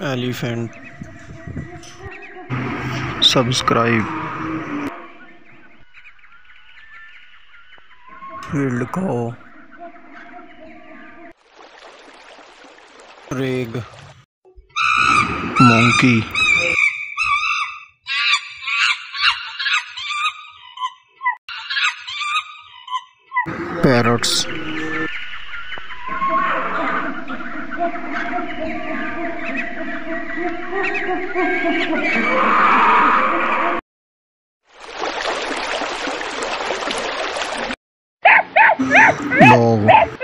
elephant subscribe field cow rig monkey parrots Lol.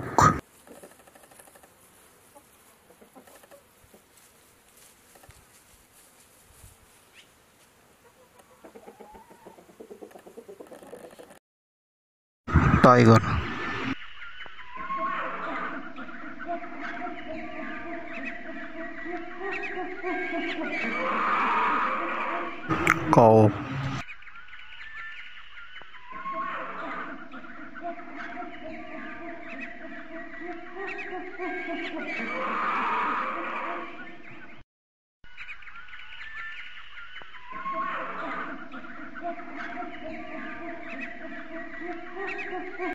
Cook. Tiger. Cow